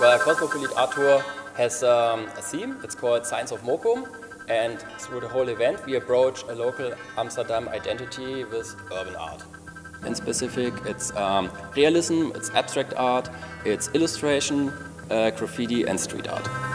Well, Kosmopolite Art Tour has um, a theme. It's called Signs of Mokum. And through the whole event, we approach a local Amsterdam identity with urban art. In specific, it's um, realism, it's abstract art, it's illustration, uh, graffiti, and street art.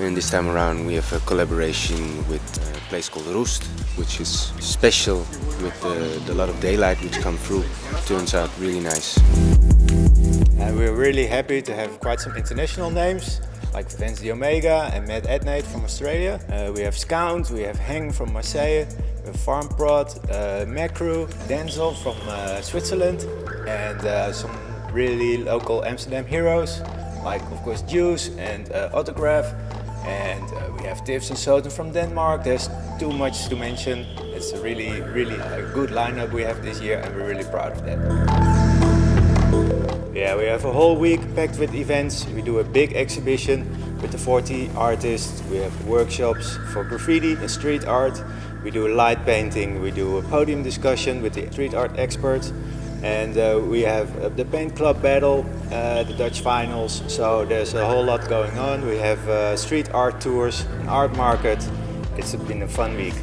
And this time around we have a collaboration with a place called Roest, which is special with the, the lot of daylight which come through. Turns out really nice. And we're really happy to have quite some international names like Vans the Omega and Matt Adnate from Australia. Uh, we have Skount, we have Heng from Marseille, we have Farm Prod, uh, Macru, Danzel from uh, Switzerland, and uh, some really local Amsterdam heroes like of course Juice and uh, Ottograph and uh, we have Tiffs and Soten from Denmark. There's too much to mention. It's a really, really a good lineup we have this year and we're really proud of that. Yeah, we have a whole week packed with events. We do a big exhibition with the 40 artists. We have workshops for graffiti and street art. We do light painting. We do a podium discussion with the street art experts and uh, we have uh, the paint club battle, uh, the Dutch finals. So there's a whole lot going on. We have uh, street art tours, an art market. It's been a fun week.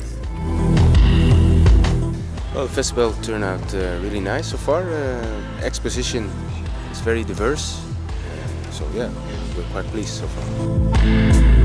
Well, the festival turned out uh, really nice so far. Uh, exposition is very diverse. so yeah, we're quite pleased so far.